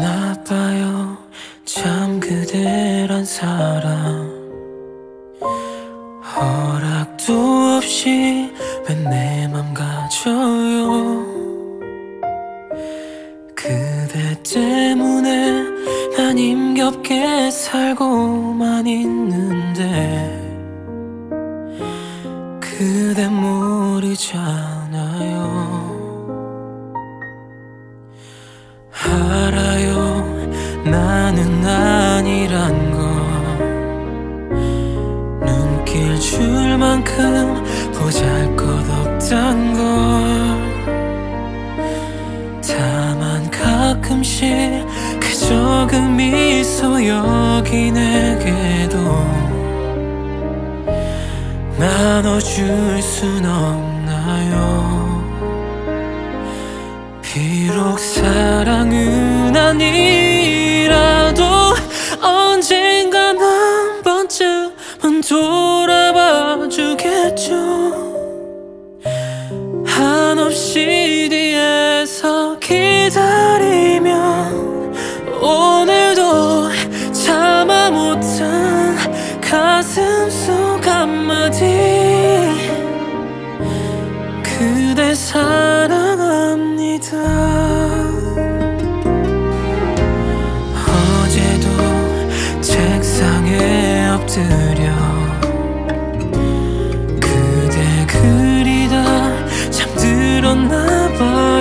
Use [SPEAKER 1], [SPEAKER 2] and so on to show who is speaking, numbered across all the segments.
[SPEAKER 1] 나빠요. 참 그대란 사람. 허락도 없이 왜 내 맘 가져요? 그대 때문에 난 힘겹게 살고만 있는데 그대 모르잖아요. 나는 아니란 걸. 눈길 줄 만큼 보잘 것 없단 걸. 다만 가끔씩 그 미소 여기 내게도 나눠줄 순 없나요? 비록 사랑은 아니 한마디 그대 사랑합니다. 어제도 책상에 엎드려 그대 그리다 잠들었나 봐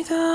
[SPEAKER 1] Neither.